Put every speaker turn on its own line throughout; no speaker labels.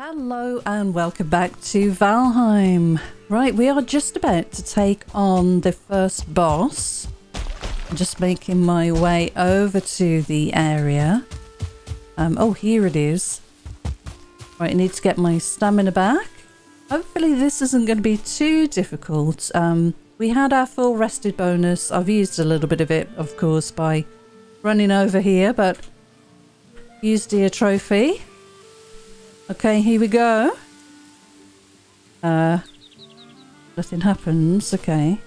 Hello and welcome back to Valheim. Right, we are just about to take on the first boss. I'm just making my way over to the area. Um, oh, here it is. Right, I need to get my stamina back. Hopefully this isn't going to be too difficult. Um, we had our full rested bonus. I've used a little bit of it, of course, by running over here, but used the trophy. Okay, here we go. Uh, nothing happens. Okay.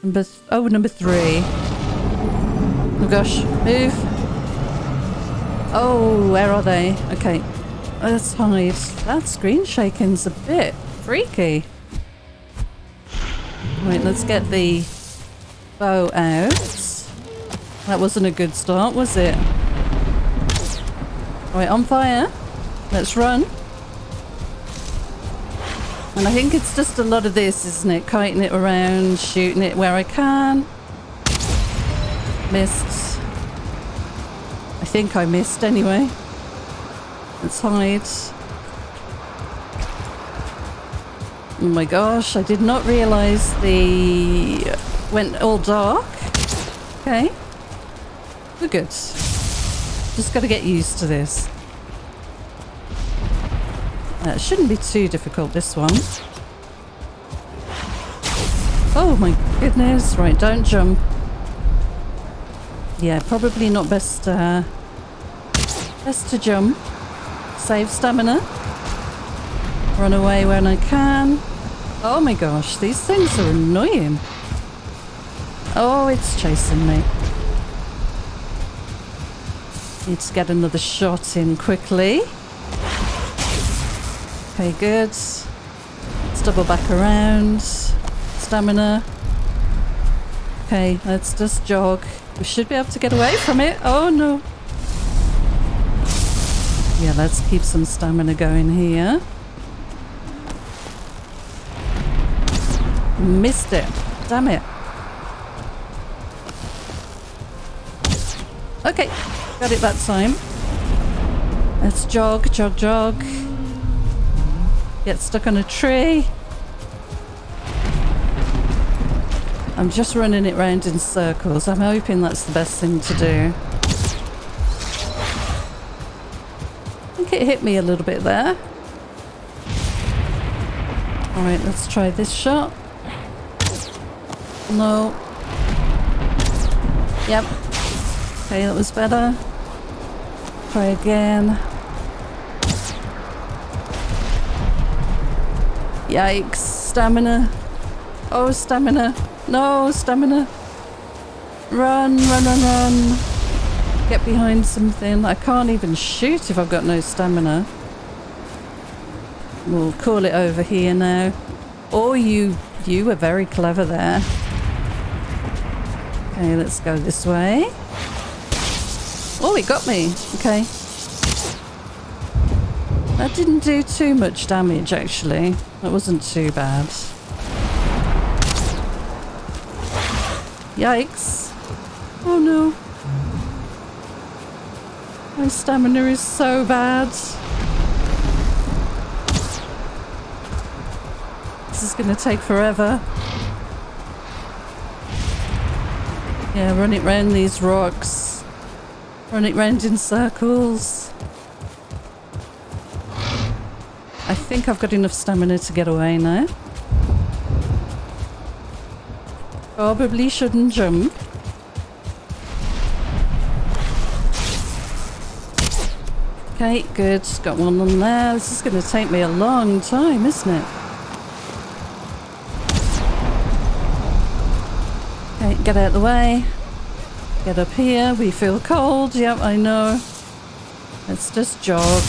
Number oh, number three. Oh gosh, move. Oh, where are they? Okay, let's. That screen shaking's a bit freaky. Right, let's get the bow out. That wasn't a good start, was it? Right, on fire. Let's run. And I think it's just a lot of this, isn't it? Kiting it around, shooting it where I can. Missed. I think I missed anyway. Let's hide. Oh my gosh, I did not realise the... went all dark. Okay. We're good. Just got to get used to this. Uh, it shouldn't be too difficult, this one. Oh my goodness. Right, don't jump. Yeah, probably not best, uh, best to jump. Save stamina. Run away when I can. Oh my gosh, these things are annoying. Oh, it's chasing me. Need to get another shot in quickly. Okay, good. Let's double back around. Stamina. Okay, let's just jog. We should be able to get away from it. Oh no. Yeah, let's keep some stamina going here. Missed it. Damn it. Okay, got it that time. Let's jog, jog, jog. Get stuck on a tree. I'm just running it round in circles. I'm hoping that's the best thing to do. I think it hit me a little bit there. Alright, let's try this shot. No. Yep. Okay, that was better. Try again. Yikes. Stamina. Oh, stamina. No, stamina. Run, run, run, run. Get behind something. I can't even shoot if I've got no stamina. We'll call it over here now. Oh, you, you were very clever there. Okay, let's go this way. Oh, it got me. Okay. That didn't do too much damage, actually. That wasn't too bad. Yikes. Oh no. My stamina is so bad. This is going to take forever. Yeah, run it round these rocks. Run it round in circles. Think I've got enough stamina to get away now. Probably shouldn't jump. Okay, good. Got one on there. This is going to take me a long time, isn't it? Okay, get out of the way. Get up here. We feel cold. Yep, I know. Let's just jog.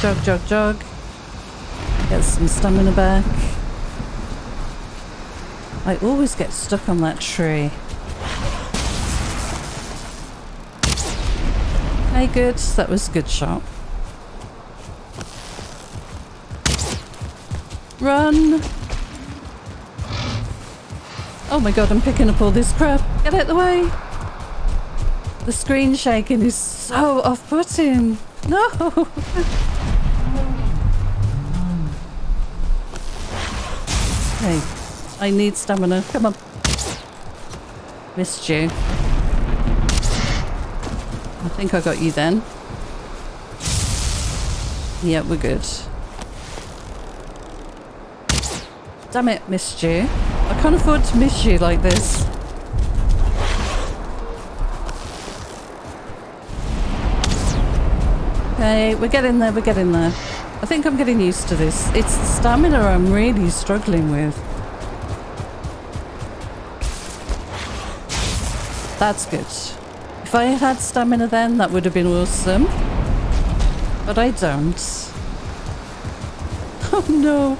Jog, jog, jog. Get some stamina back. I always get stuck on that tree. Hey, good. That was a good shot. Run! Oh my god, I'm picking up all this crap. Get out the way! The screen shaking is so off-putting. No! Hey, I need stamina. Come on. Missed you. I think I got you then. Yeah, we're good. Damn it, missed you. I can't afford to miss you like this. Okay, we're getting there, we're getting there. I think I'm getting used to this. It's the stamina I'm really struggling with. That's good. If I had stamina then, that would have been awesome. But I don't. Oh no.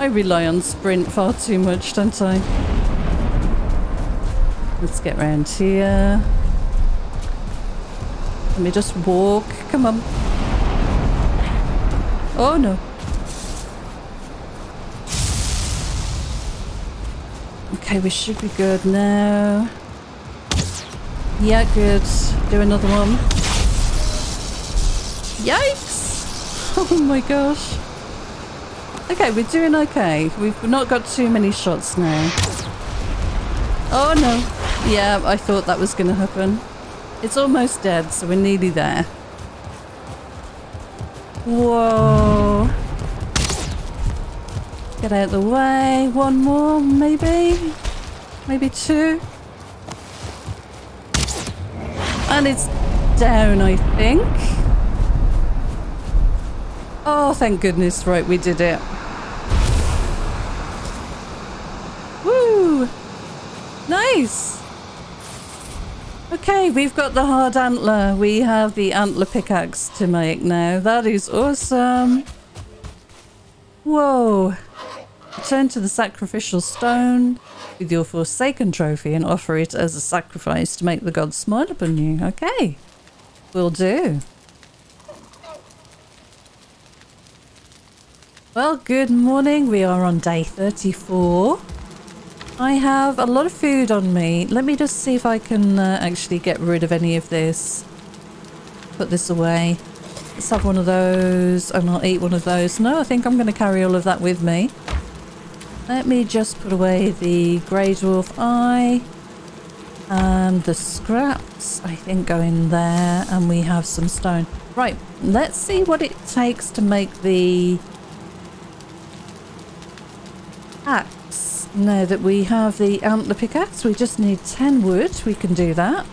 I rely on sprint far too much, don't I? Let's get round here. Let me just walk. Come on. Oh no. Okay, we should be good now. Yeah, good. Do another one. Yikes! Oh my gosh. Okay, we're doing okay. We've not got too many shots now. Oh no. Yeah, I thought that was going to happen. It's almost dead, so we're nearly there. Whoa. Get out of the way. One more, maybe? Maybe two? And it's down, I think. Oh, thank goodness. Right, we did it. Woo! Nice! Okay, we've got the hard antler. We have the antler pickaxe to make now. That is awesome. Whoa. Return to the sacrificial stone with your Forsaken trophy and offer it as a sacrifice to make the gods smile upon you. Okay. Will do. Well, good morning. We are on day 34. I have a lot of food on me. Let me just see if I can uh, actually get rid of any of this. Put this away. Let's have one of those and I'll eat one of those. No, I think I'm going to carry all of that with me. Let me just put away the grey dwarf eye. And the scraps, I think, go in there. And we have some stone. Right, let's see what it takes to make the axe. Now that we have the antler pickaxe, we just need 10 wood. We can do that.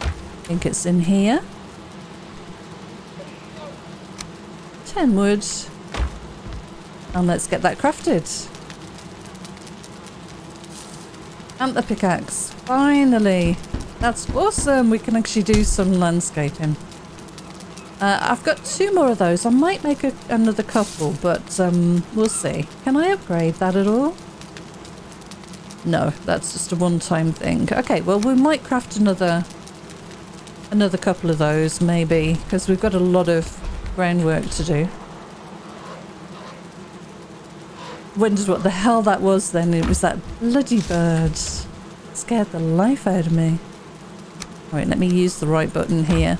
I think it's in here. 10 wood. And let's get that crafted. Antler pickaxe. Finally. That's awesome. We can actually do some landscaping. Uh, I've got two more of those. I might make a, another couple, but um, we'll see. Can I upgrade that at all? No, that's just a one-time thing. Okay, well, we might craft another another couple of those, maybe, because we've got a lot of groundwork to do. Wondered what the hell that was then. It was that bloody bird. scared the life out of me. All right, let me use the right button here.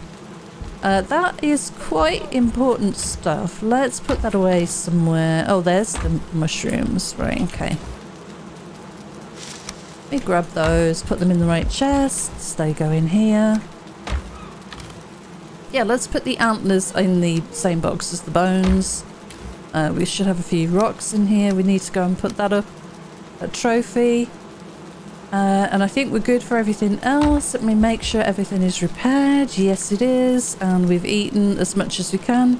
Uh, that is quite important stuff. Let's put that away somewhere. Oh, there's the mushrooms. Right, okay. Me grab those, put them in the right chests. They go in here. Yeah, let's put the antlers in the same box as the bones. Uh, we should have a few rocks in here. We need to go and put that up. A trophy. Uh, and I think we're good for everything else. Let me make sure everything is repaired. Yes, it is. And we've eaten as much as we can.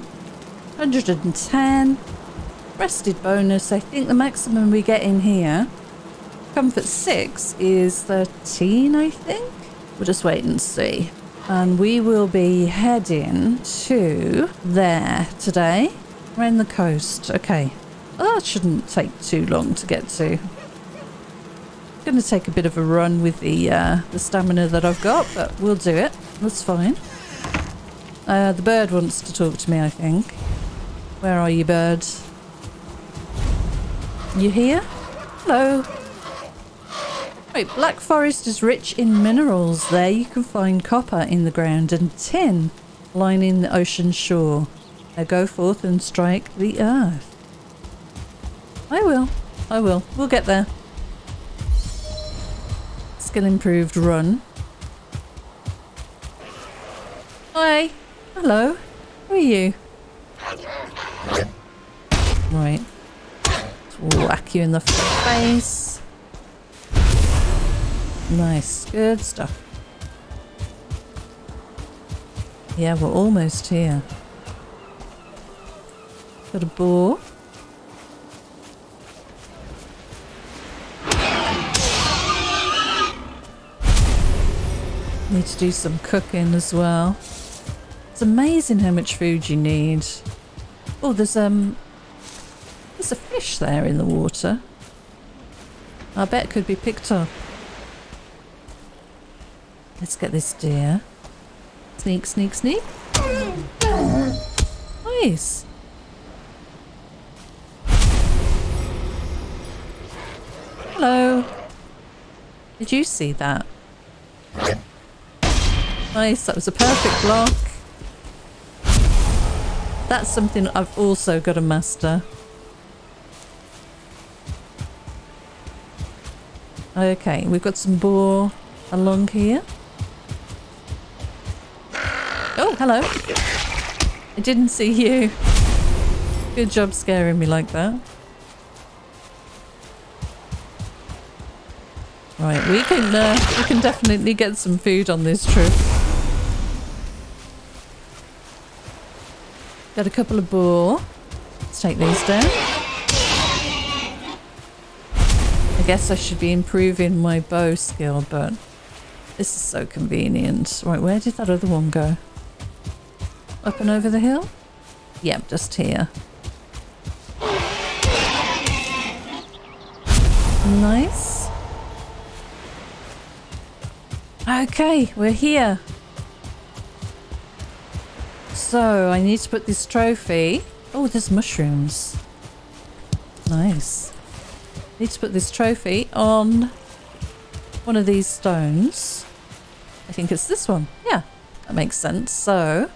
110. Rested bonus. I think the maximum we get in here. Comfort 6 is 13, I think. We'll just wait and see. And we will be heading to there today. Around the coast. Okay. Well, that shouldn't take too long to get to going to take a bit of a run with the uh, the stamina that I've got, but we'll do it. That's fine. Uh, the bird wants to talk to me, I think. Where are you, bird? You here? Hello. Right, Black Forest is rich in minerals. There you can find copper in the ground and tin lining the ocean shore. Now go forth and strike the earth. I will. I will. We'll get there. Skill improved run. Hi. Hello. Who are you? Right. Whack you in the face. Nice. Good stuff. Yeah, we're almost here. Got a boar. Need to do some cooking as well. It's amazing how much food you need. Oh, there's um, there's a fish there in the water. I bet could be picked up. Let's get this deer. Sneak, sneak, sneak. Nice. Hello. Did you see that? Nice, that was a perfect block. That's something I've also got to master. Okay, we've got some boar along here. Hello. I didn't see you. Good job scaring me like that. Right, we can uh, we can definitely get some food on this trip. Got a couple of boar. Let's take these down. I guess I should be improving my bow skill, but this is so convenient. Right, where did that other one go? Up and over the hill? Yep, just here. Nice. Okay, we're here. So, I need to put this trophy... Oh, there's mushrooms. Nice. Need to put this trophy on one of these stones. I think it's this one. Yeah, that makes sense. So,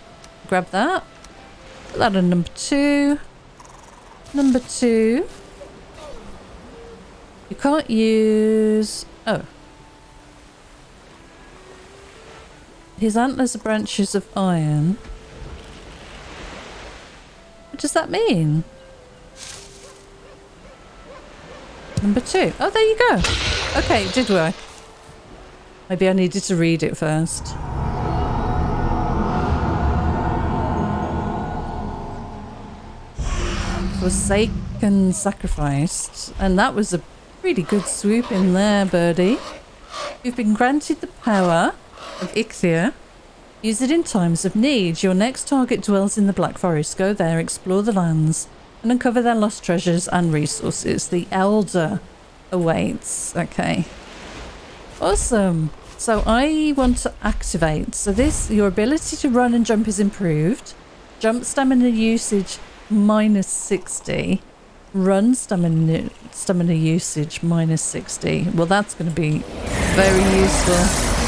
grab that. Put that on number two. Number two. You can't use... Oh. His antlers are branches of iron. What does that mean? Number two. Oh, there you go. Okay, did I? Maybe I needed to read it first. Forsaken sacrificed. And that was a pretty good swoop in there, birdie. You've been granted the power of Eikthyr. Use it in times of need. Your next target dwells in the Black Forest. Go there, explore the lands, and uncover their lost treasures and resources. The Elder awaits. Okay. Awesome. So I want to activate. So this, your ability to run and jump is improved. Jump stamina usage minus 60. Run stamina, stamina usage minus 60. Well, that's going to be very useful.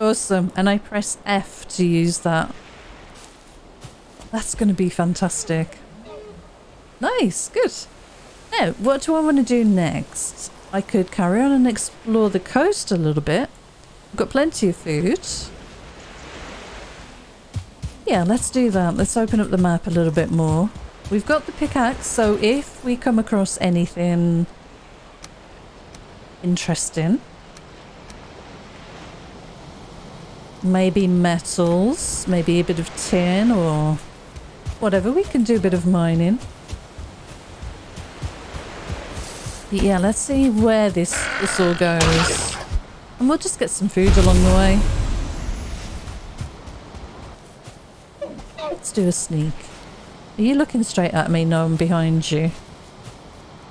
Awesome. And I press F to use that. That's going to be fantastic. Nice. Good. Now, what do I want to do next? I could carry on and explore the coast a little bit. I've got plenty of food. Yeah, let's do that. Let's open up the map a little bit more. We've got the pickaxe, so if we come across anything interesting, maybe metals, maybe a bit of tin or whatever, we can do a bit of mining. But yeah, let's see where this, this all goes. And we'll just get some food along the way. Let's do a sneak. Are you looking straight at me? No, I'm behind you.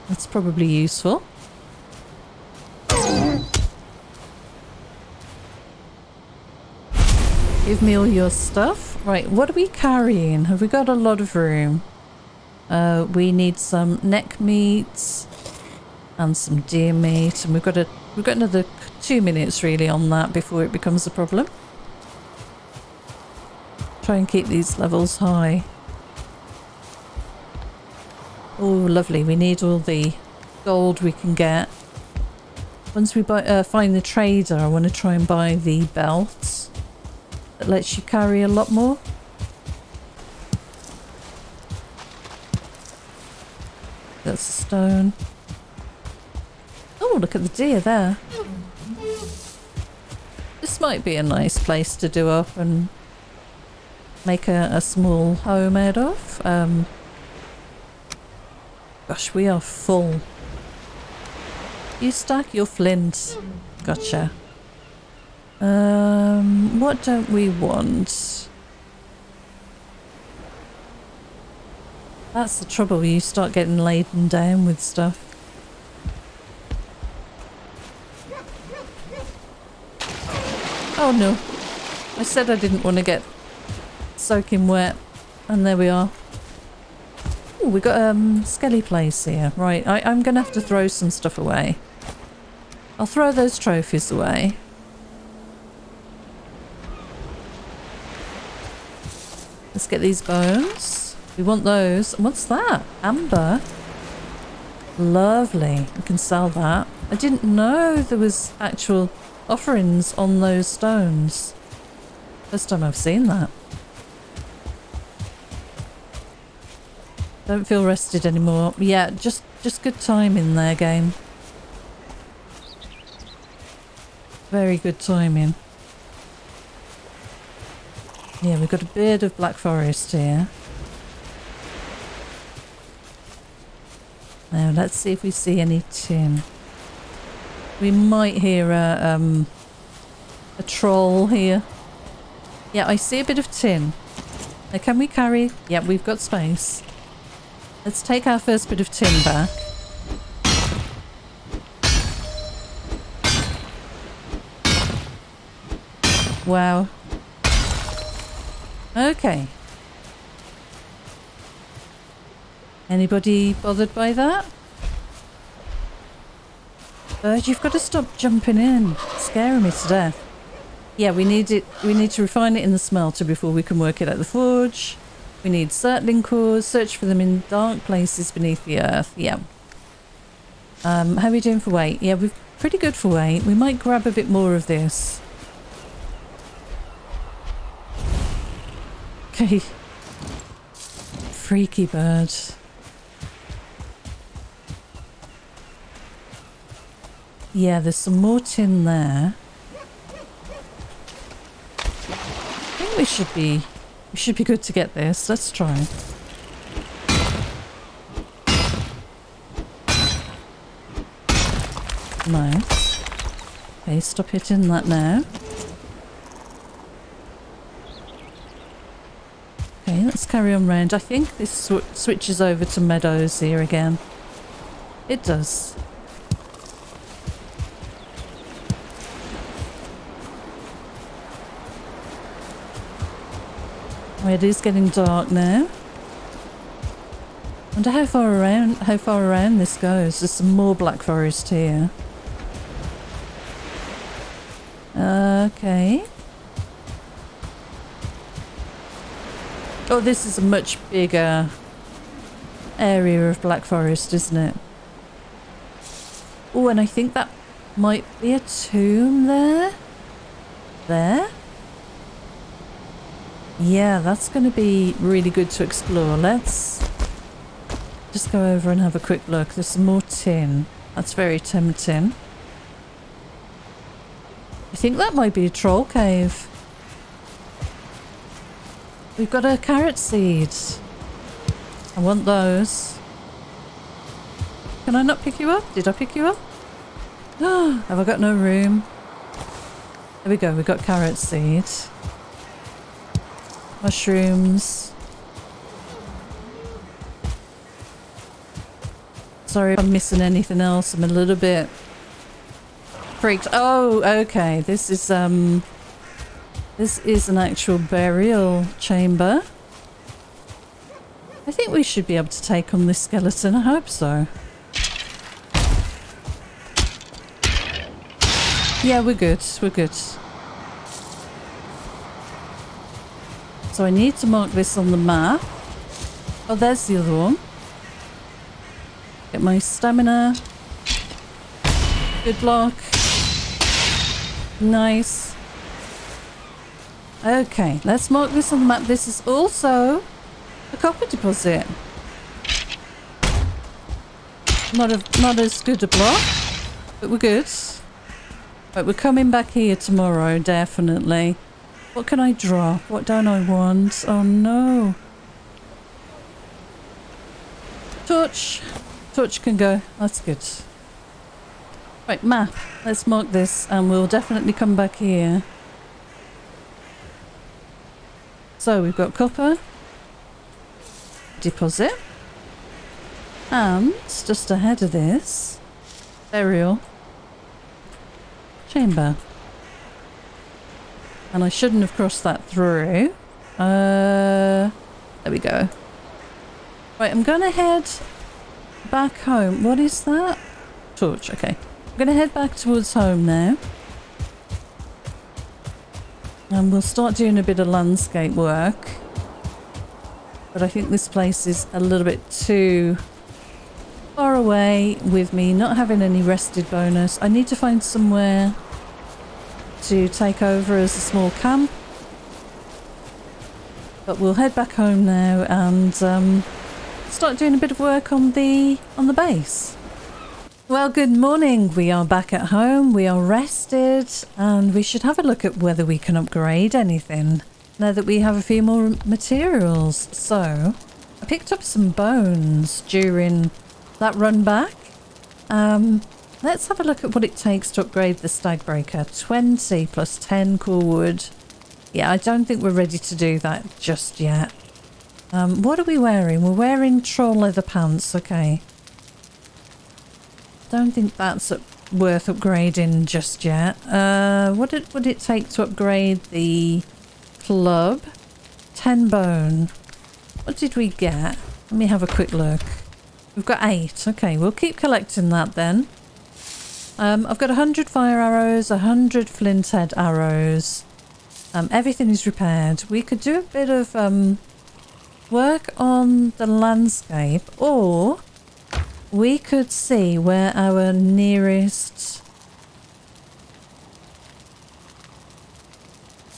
That's probably useful. Give me all your stuff. Right, what are we carrying? Have we got a lot of room? Uh, we need some neck meat and some deer meat, and we've got a we've got another two minutes really on that before it becomes a problem. Try and keep these levels high. Oh, lovely. We need all the gold we can get. Once we buy, uh, find the trader, I want to try and buy the belts that lets you carry a lot more. That's a stone. Oh, look at the deer there. This might be a nice place to do up and make a, a small home out of. Um, gosh, we are full. You stack your flint. Gotcha. Um, what don't we want? That's the trouble, you start getting laden down with stuff. Oh no. I said I didn't want to get soaking wet. And there we are. Oh, we got a um, skelly place here. Right, I, I'm going to have to throw some stuff away. I'll throw those trophies away. Let's get these bones. We want those. What's that? Amber. Lovely. We can sell that. I didn't know there was actual offerings on those stones. First time I've seen that. Don't feel rested anymore. Yeah, just just good timing there, game. Very good timing. Yeah, we've got a beard of Black Forest here. Now, let's see if we see any tin. We might hear a, um, a troll here. Yeah, I see a bit of tin. Now, can we carry... Yeah, we've got space. Let's take our first bit of back. Wow. Okay. Anybody bothered by that? Bird, you've got to stop jumping in. scaring me to death. Yeah, we need it. We need to refine it in the smelter before we can work it at the forge. We need surtling cores. Search for them in dark places beneath the earth. Yeah. Um, how are we doing for weight? Yeah, we're pretty good for weight. We might grab a bit more of this. Okay. Freaky bird. Yeah, there's some more tin there. I think we should be we should be good to get this. Let's try. Nice. Okay, stop hitting that now. Okay, let's carry on round. I think this sw switches over to meadows here again. It does. It is getting dark now. Wonder how far around how far around this goes. There's some more black forest here. Okay. Oh, this is a much bigger area of black forest, isn't it? Oh, and I think that might be a tomb there. There? Yeah, that's going to be really good to explore. Let's just go over and have a quick look. There's more tin. That's very tempting. I think that might be a troll cave. We've got a carrot seed. I want those. Can I not pick you up? Did I pick you up? have I got no room? There we go, we've got carrot seed. Mushrooms. Sorry if I'm missing anything else. I'm a little bit freaked. Oh, okay. This is, um... This is an actual burial chamber. I think we should be able to take on this skeleton. I hope so. Yeah, we're good. We're good. So I need to mark this on the map. Oh, there's the other one. Get my stamina. Good block. Nice. Okay, let's mark this on the map. This is also a copper deposit. Not a not as good a block, but we're good. But we're coming back here tomorrow, definitely. What can I drop? What don't I want? Oh no. Torch. Torch can go. That's good. Right, map. Let's mark this and we'll definitely come back here. So we've got copper. Deposit. And just ahead of this, burial chamber. And I shouldn't have crossed that through. Uh, there we go. Right, I'm going to head back home. What is that? Torch, okay. I'm going to head back towards home now. And we'll start doing a bit of landscape work. But I think this place is a little bit too far away with me not having any rested bonus. I need to find somewhere to take over as a small camp. But we'll head back home now and um, start doing a bit of work on the on the base. Well, good morning. We are back at home. We are rested and we should have a look at whether we can upgrade anything now that we have a few more materials. So, I picked up some bones during that run back. Um, let's have a look at what it takes to upgrade the Stagbreaker. 20 plus 10 core wood. Yeah, I don't think we're ready to do that just yet. Um, what are we wearing? We're wearing troll leather pants, okay. Don't think that's worth upgrading just yet. Uh, what did, would it take to upgrade the club? 10 bone. What did we get? Let me have a quick look. We've got eight. Okay, we'll keep collecting that then. Um, I've got 100 fire arrows, 100 flint head arrows. Um, everything is repaired. We could do a bit of um, work on the landscape or we could see where our nearest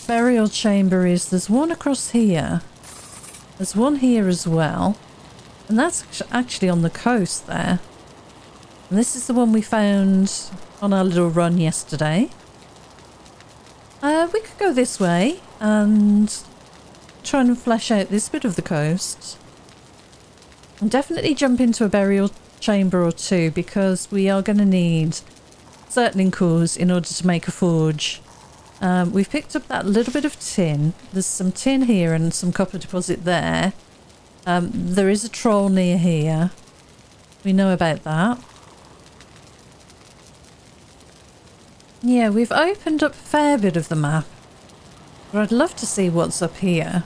burial chamber is. There's one across here. There's one here as well. And that's actually on the coast there. And this is the one we found on our little run yesterday. Uh, we could go this way and try and flesh out this bit of the coast. And definitely jump into a burial chamber or two because we are going to need surtling cores in order to make a forge. Um, we've picked up that little bit of tin. There's some tin here and some copper deposit there. Um, there is a troll near here. We know about that. Yeah, we've opened up a fair bit of the map. But I'd love to see what's up here.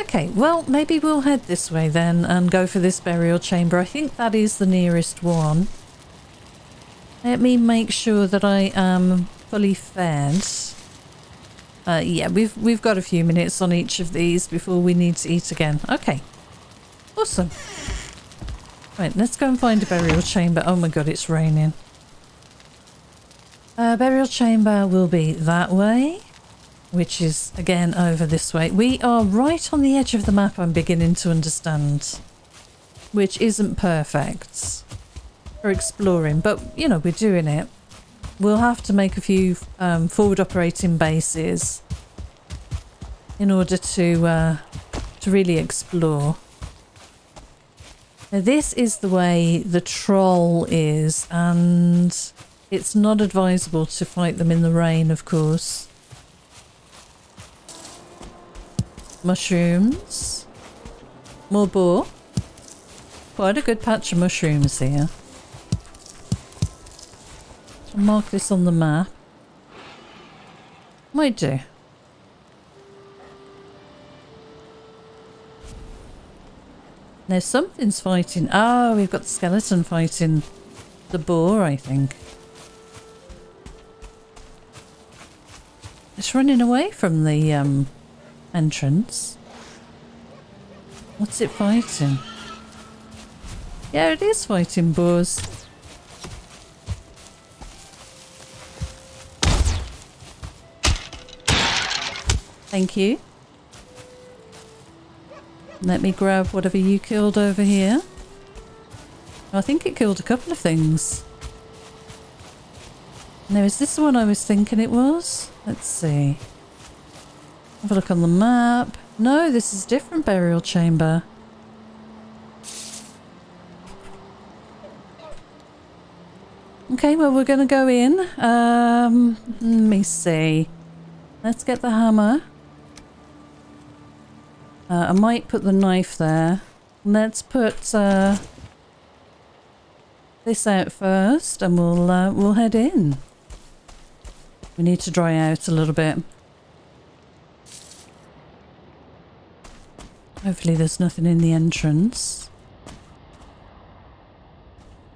Okay, well, maybe we'll head this way then and go for this burial chamber. I think that is the nearest one. Let me make sure that I am fully fed. Uh, yeah, we've we've got a few minutes on each of these before we need to eat again. Okay. Awesome. Right, let's go and find a burial chamber. Oh my god, it's raining. Uh, burial chamber will be that way, which is again over this way. We are right on the edge of the map, I'm beginning to understand, which isn't perfect for exploring, but you know, we're doing it we'll have to make a few um, forward operating bases in order to uh, to really explore. Now this is the way the troll is and it's not advisable to fight them in the rain of course. Mushrooms. More boar. Quite a good patch of mushrooms here mark this on the map. Might do. Now something's fighting. Oh, we've got the skeleton fighting the boar, I think. It's running away from the um, entrance. What's it fighting? Yeah, it is fighting boars. Thank you. Let me grab whatever you killed over here. I think it killed a couple of things. Now, is this the one I was thinking it was? Let's see. Have a look on the map. No, this is a different burial chamber. Okay, well, we're going to go in. Um, let me see. Let's get the hammer. Uh, I might put the knife there. Let's put uh, this out first and we'll, uh, we'll head in. We need to dry out a little bit. Hopefully there's nothing in the entrance.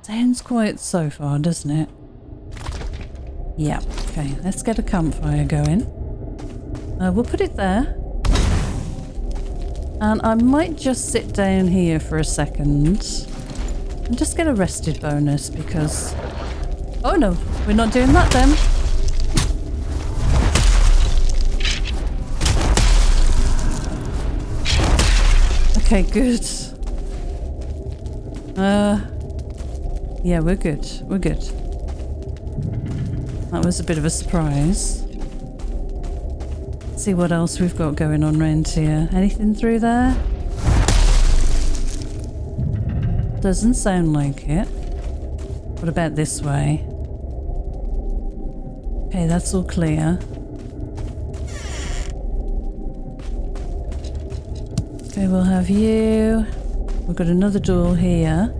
Sounds quiet so far, doesn't it? Yeah, okay. Let's get a campfire going. Uh, we'll put it there. And I might just sit down here for a second. And just get a rested bonus because... Oh no, we're not doing that then. Okay, good. Uh, yeah, we're good. We're good. That was a bit of a surprise. Let's see what else we've got going on around here. Anything through there? Doesn't sound like it. What about this way? Okay, that's all clear. Okay, we'll have you. We've got another door here.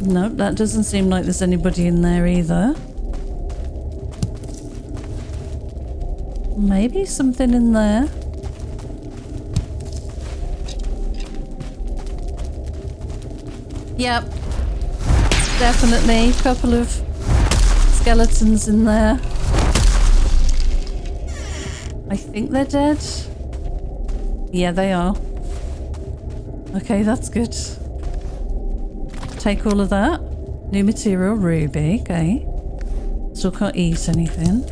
Nope, that doesn't seem like there's anybody in there either. Maybe something in there. Yep. Definitely. a Couple of skeletons in there. Think they're dead. Yeah, they are. Okay, that's good. Take all of that. New material, ruby. Okay. Still can't eat anything.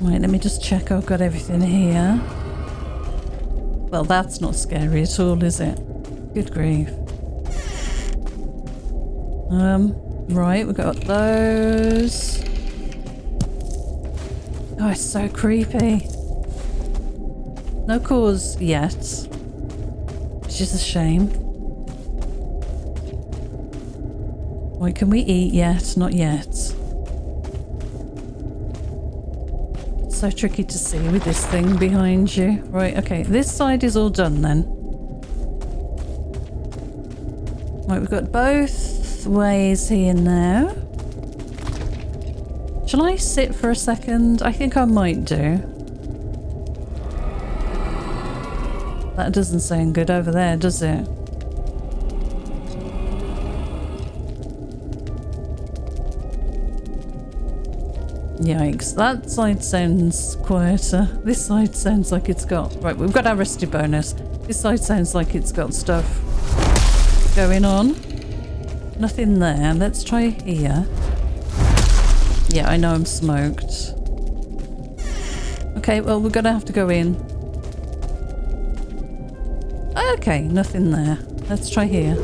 Right, let me just check I've got everything here. Well, that's not scary at all, is it? Good grief. Um, right, we've got those. Oh, it's so creepy. No cores yet. It's just a shame. Wait, can we eat yet? Not yet. so tricky to see with this thing behind you. Right, okay, this side is all done then. Right, we've got both ways here now. Shall I sit for a second? I think I might do. That doesn't sound good over there, does it? Yikes, that side sounds quieter. This side sounds like it's got... Right, we've got our rested bonus. This side sounds like it's got stuff going on. Nothing there. Let's try here. Yeah, I know I'm smoked. Okay, well, we're gonna have to go in. Okay, nothing there. Let's try here.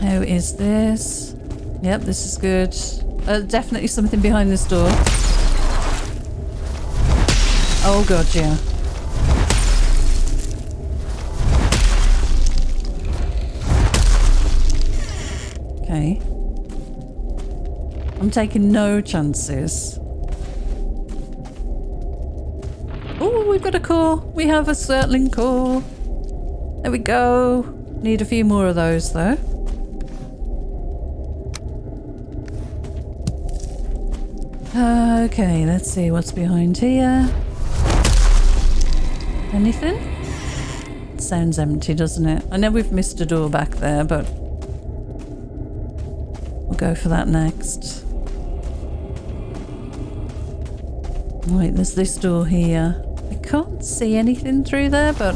How is this? Yep, this is good. Uh, definitely something behind this door. Oh god, yeah. Taking no chances. Oh, we've got a core. We have a Surtling core. There we go. Need a few more of those though. Okay, let's see what's behind here. Anything? It sounds empty, doesn't it? I know we've missed a door back there, but we'll go for that next. Right, there's this door here. I can't see anything through there, but...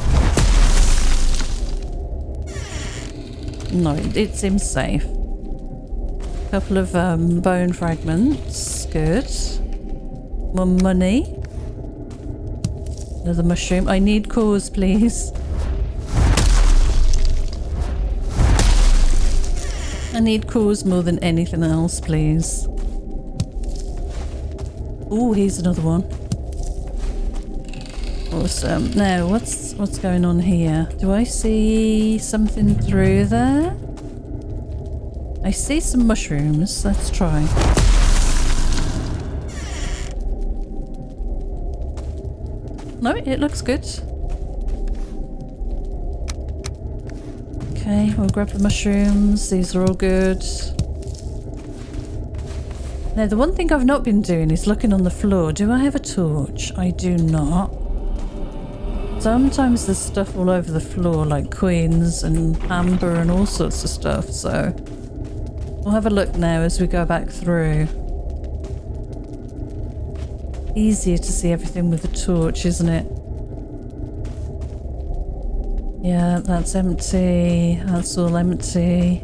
No, it, seems safe. A Couple of um, bone fragments. Good. More money. Another mushroom. I need cores, please. I need cores more than anything else, please. Oh, here's another one. Awesome. Now, what's what's going on here? Do I see something through there? I see some mushrooms. Let's try. No, it looks good. Okay, we'll grab the mushrooms. These are all good. Now, the one thing I've not been doing is looking on the floor. Do I have a torch? I do not. Sometimes there's stuff all over the floor, like queens and amber and all sorts of stuff, so... We'll have a look now as we go back through. Easier to see everything with a torch, isn't it? Yeah, that's empty. That's all empty.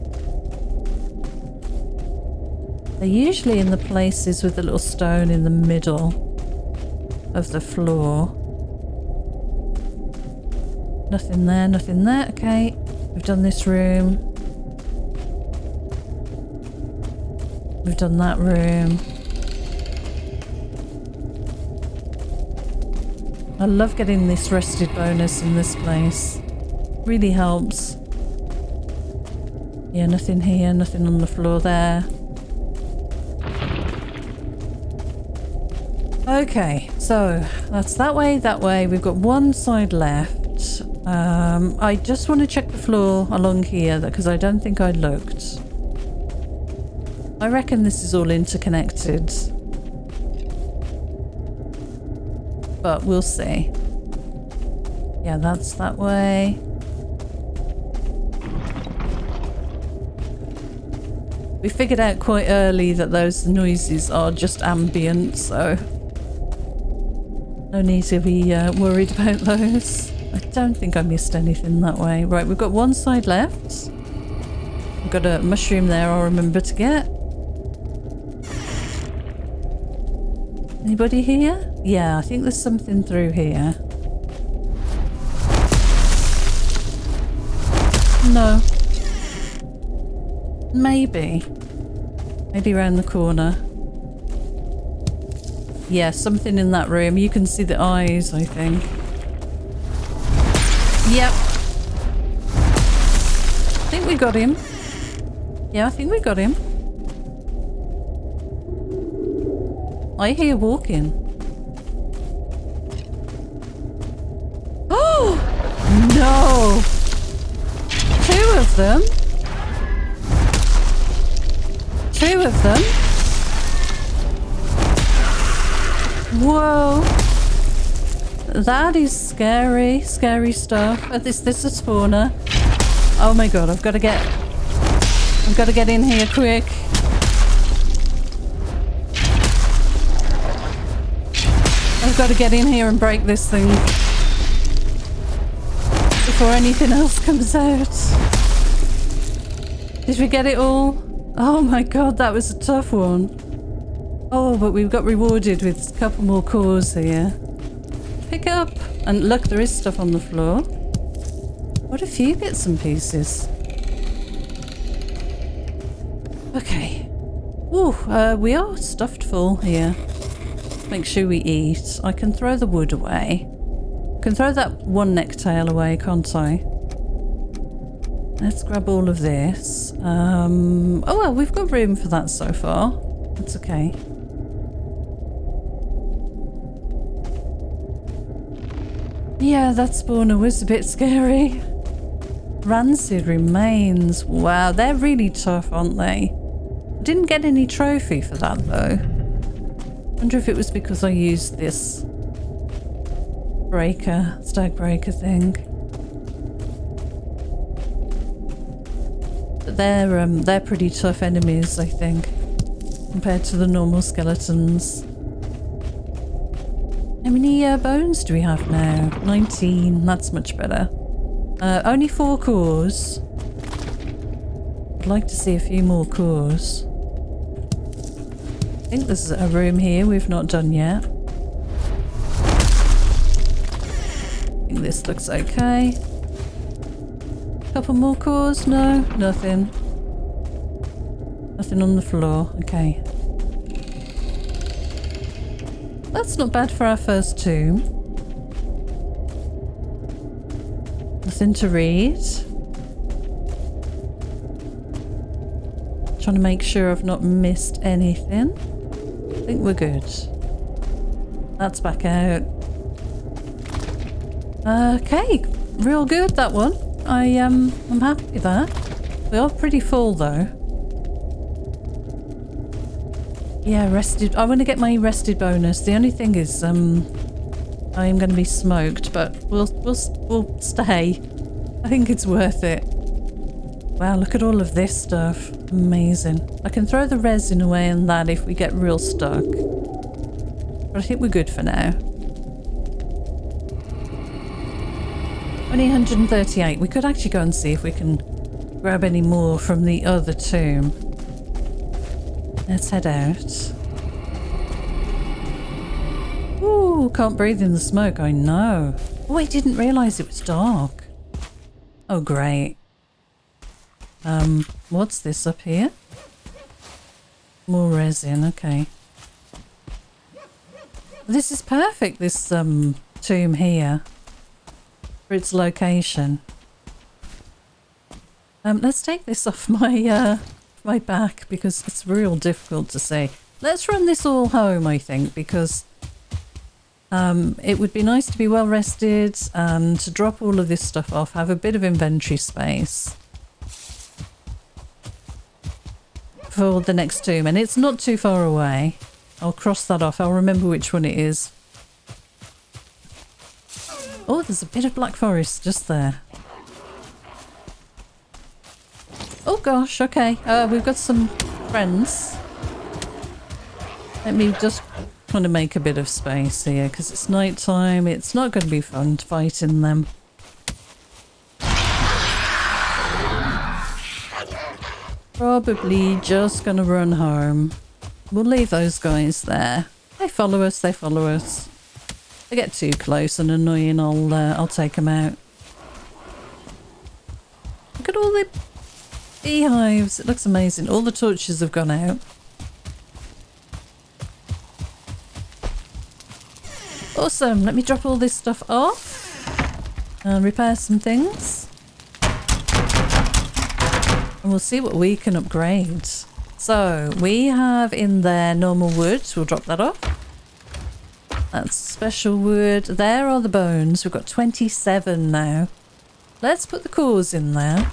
They're usually in the places with the little stone in the middle of the floor. Nothing there, nothing there. Okay, we've done this room. We've done that room. I love getting this rested bonus in this place. Really helps. Yeah, nothing here, nothing on the floor there. Okay, so that's that way, that way. We've got one side left. Um, I just want to check the floor along here because I don't think I looked. I reckon this is all interconnected. But we'll see. Yeah, that's that way. We figured out quite early that those noises are just ambient, so no need to be uh, worried about those. I don't think I missed anything that way. Right, we've got one side left. We've got a mushroom there I'll remember to get. Anybody here? Yeah, I think there's something through here. No. Maybe. Maybe around the corner. Yeah, something in that room. You can see the eyes, I think. Yep. I think we got him. Yeah, I think we got him. I hear walking. Oh! No! Two of them? Two of them? Whoa. That is scary, scary stuff. Uh, this this is a spawner. Oh my god, I've got to get I've got to get in here quick. I've got to get in here and break this thing before anything else comes out. Did we get it all? Oh my god, that was a tough one. Oh, but we've got rewarded with a couple more cores here. Pick up. And look, there is stuff on the floor. What a few bits and pieces. Okay. Ooh, uh, we are stuffed full here. Make sure we eat. I can throw the wood away. Can throw that one necktail away, can't I? Let's grab all of this. Um, oh well, we've got room for that so far. That's okay. Yeah, that spawner was a bit scary. Rancid remains. Wow, they're really tough, aren't they? Didn't get any trophy for that though. Wonder if it was because I used this breaker, Stagbreaker thing. they're um, they're pretty tough enemies, I think, compared to the normal skeletons. How many uh, bones do we have now? 19. That's much better. Uh, only four cores. I'd like to see a few more cores. I think there's a room here we've not done yet. This looks okay. Couple more cores? No, nothing. Nothing on the floor. Okay. That's not bad for our first tomb. Nothing to read. Trying to make sure I've not missed anything. I think we're good. That's back out. Okay, real good that one. I um I'm happy with that. We are pretty full though. Yeah, rested. I want to get my rested bonus. The only thing is, um, I am going to be smoked, but we'll we'll we'll stay. I think it's worth it. Wow, look at all of this stuff. Amazing. I can throw the resin away on that if we get real stuck. But I think we're good for now. Only 138. We could actually go and see if we can grab any more from the other tomb. Let's head out. Ooh, can't breathe in the smoke, I know. Oh, I didn't realise it was dark. Oh, great. Um, what's this up here? More resin, okay. This is perfect, this um tomb here. For its location. Um, let's take this off my uh my back because it's real difficult to say. Let's run this all home, I think, because um, it would be nice to be well rested and to drop all of this stuff off, have a bit of inventory space for the next tomb. And it's not too far away. I'll cross that off. I'll remember which one it is. Oh, there's a bit of Black Forest just there. Oh gosh, okay. Uh, we've got some friends. Let me just kind of make a bit of space here because it's night time. It's not going to be fun fighting them. Probably just going to run home. We'll leave those guys there. They follow us, they follow us. They get too close and annoying, I'll, uh, I'll take them out. Look at all the beehives. It looks amazing. All the torches have gone out. Awesome. Let me drop all this stuff off and repair some things. And we'll see what we can upgrade. So we have in there normal wood. We'll drop that off. That's special wood. There are the bones. We've got 27 now. Let's put the cores in there.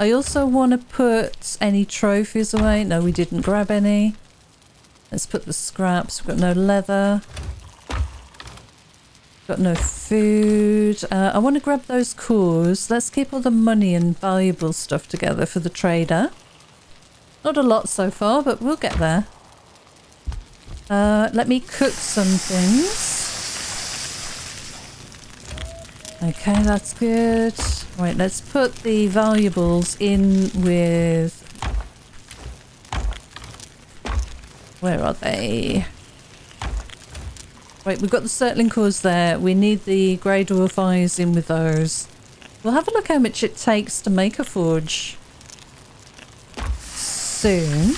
I also want to put any trophies away. No, we didn't grab any. Let's put the scraps. We've got no leather. Got no food. Uh, I want to grab those cores. Let's keep all the money and valuable stuff together for the trader. Not a lot so far, but we'll get there. Uh, let me cook some things. Okay, that's good. Right, let's put the valuables in with... Where are they? Right, we've got the Surtling cores there. We need the grey dwarf eyes in with those. We'll have a look how much it takes to make a forge soon.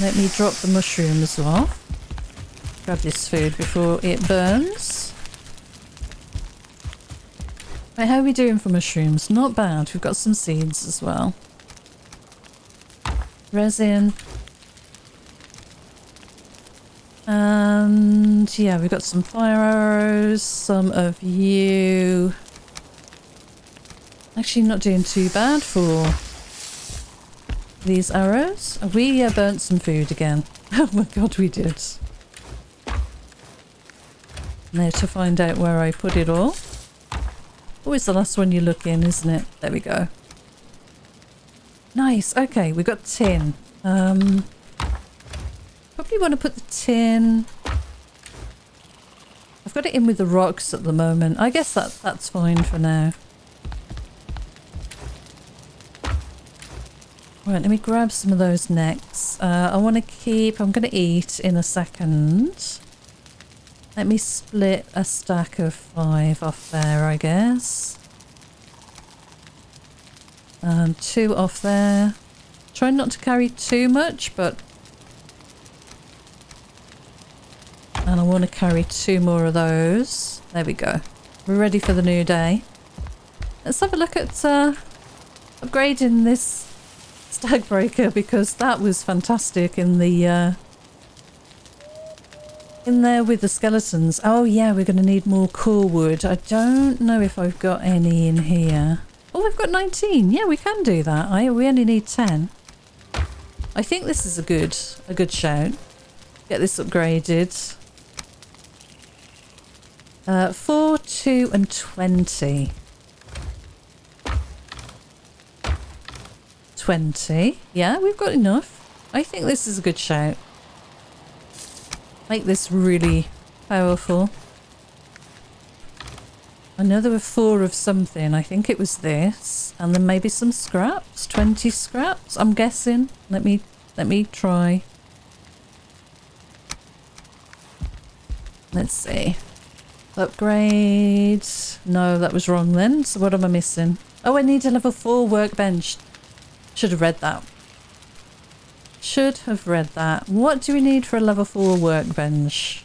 Let me drop the mushroom as well. Grab this food before it burns. Right, how are we doing for mushrooms? Not bad. We've got some seeds as well. Resin. And yeah, we've got some fire arrows, some of you. Actually not doing too bad for these arrows. We uh, burnt some food again. Oh my god, we did. Now to find out where I put it all. Always the last one you look in, isn't it? There we go. Nice. Okay, we got tin. Um, probably want to put the tin... I've got it in with the rocks at the moment. I guess that that's fine for now. Right, let me grab some of those next. Uh, I want to keep... I'm going to eat in a second. Let me split a stack of five off there, I guess. And two off there. Try not to carry too much, but... And I want to carry two more of those. There we go. We're ready for the new day. Let's have a look at uh, upgrading this Stagbreaker because that was fantastic in the uh, in there with the skeletons. Oh yeah, we're going to need more core wood. I don't know if I've got any in here. Oh, we've got 19. Yeah, we can do that. I we only need 10. I think this is a good a good shout. Get this upgraded. Uh, 4, 2 and 20. 20. Yeah, we've got enough. I think this is a good shout. Make this really powerful. I know there were four of something. I think it was this. And then maybe some scraps. 20 scraps, I'm guessing. Let me let me try. Let's see. Upgrade. No, that was wrong then. So what am I missing? Oh, I need a level 4 workbench. Should have read that. Should have read that. What do we need for a level 4 workbench?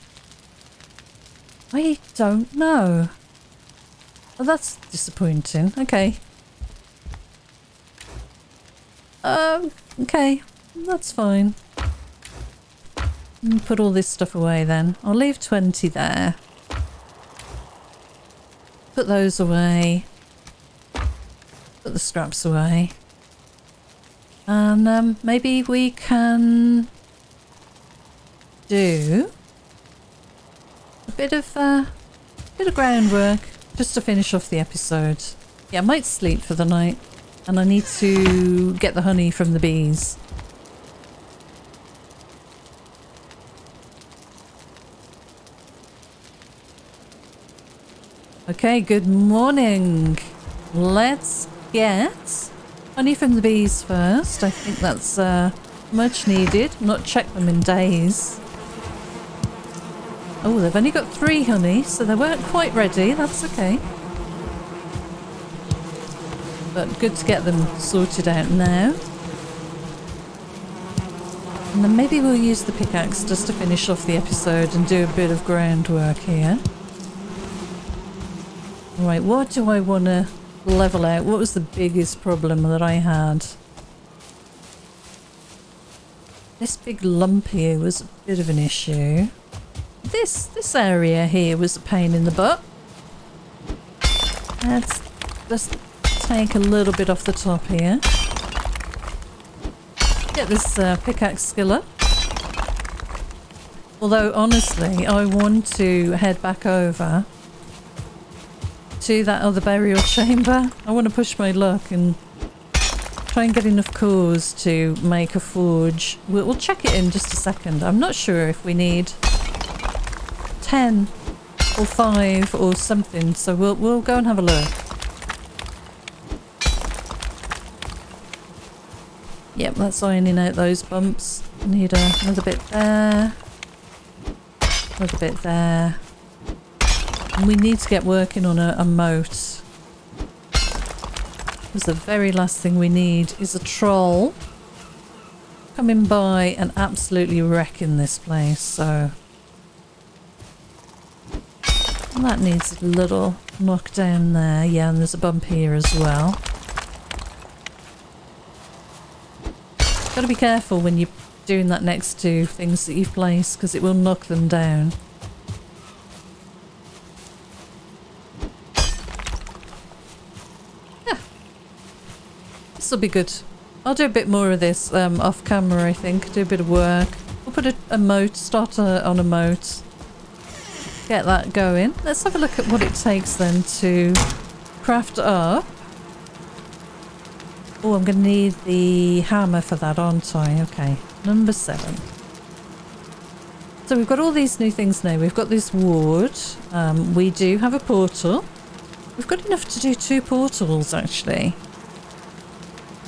I don't know. Oh, that's disappointing. Okay. Um, okay. That's fine. Put all this stuff away then. I'll leave 20 there. Put those away. Put the scraps away. And um, maybe we can do a bit of uh, bit of groundwork just to finish off the episode. Yeah, I might sleep for the night, and I need to get the honey from the bees. Okay, good morning. Let's get Honey from the bees first. I think that's uh, much needed. Not checked them in days. Oh, they've only got three honey, so they weren't quite ready. That's okay. But good to get them sorted out now. And then maybe we'll use the pickaxe just to finish off the episode and do a bit of groundwork here. Right, what do I want to level out. What was the biggest problem that I had? This big lump here was a bit of an issue. This this area here was a pain in the butt. Let's just take a little bit off the top here. Get this uh, pickaxe skill up. Although honestly, I want to head back over to that other burial chamber. I want to push my luck and try and get enough cores to make a forge. We'll, we'll check it in just a second. I'm not sure if we need 10 or 5 or something, so we'll, we'll go and have a look. Yep, that's ironing out those bumps. Need a, another bit there. Another bit there. And we need to get working on a, a moat. Because the very last thing we need is a troll coming by and absolutely wrecking this place, so... And that needs a little knock down there. Yeah, and there's a bump here as well. Got to be careful when you're doing that next to things that you've placed because it will knock them down. Will be good. I'll do a bit more of this um, off camera, I think. Do a bit of work. We'll put a, a moat, start a, on a moat. Get that going. Let's have a look at what it takes then to craft up. Oh, I'm going to need the hammer for that, aren't I? Okay, number seven. So we've got all these new things now. We've got this ward. Um, we do have a portal. We've got enough to do two portals actually.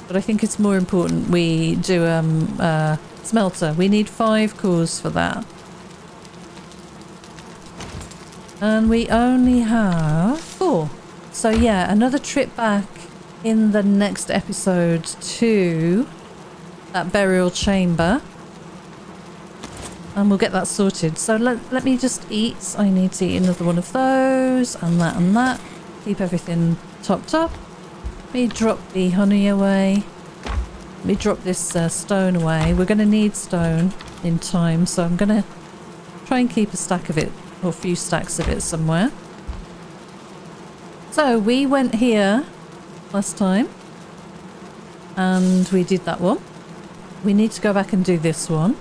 But I think it's more important we do um, uh, smelter. We need five cores for that. And we only have four. So yeah, another trip back in the next episode to that burial chamber. And we'll get that sorted. So let, let me just eat. I need to eat another one of those and that and that. Keep everything topped up. Let me drop the honey away. Let me drop this uh, stone away. We're going to need stone in time, so I'm going to try and keep a stack of it, or a few stacks of it somewhere. So we went here last time, and we did that one. We need to go back and do this one.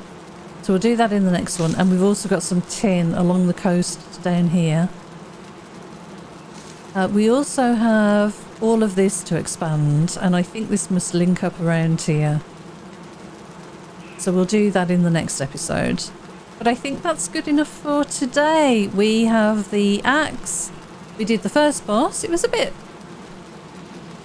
So we'll do that in the next one. And we've also got some tin along the coast down here. Uh, we also have all of this to expand, and I think this must link up around here. So we'll do that in the next episode. But I think that's good enough for today. We have the axe. We did the first boss. It was a bit,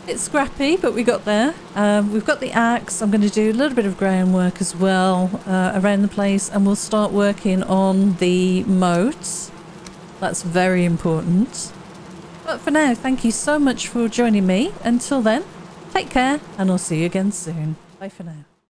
bit scrappy, but we got there. Um, we've got the axe. I'm going to do a little bit of groundwork as well uh, around the place, and we'll start working on the moat. That's very important. But for now, thank you so much for joining me. Until then, take care and I'll see you again soon. Bye for now.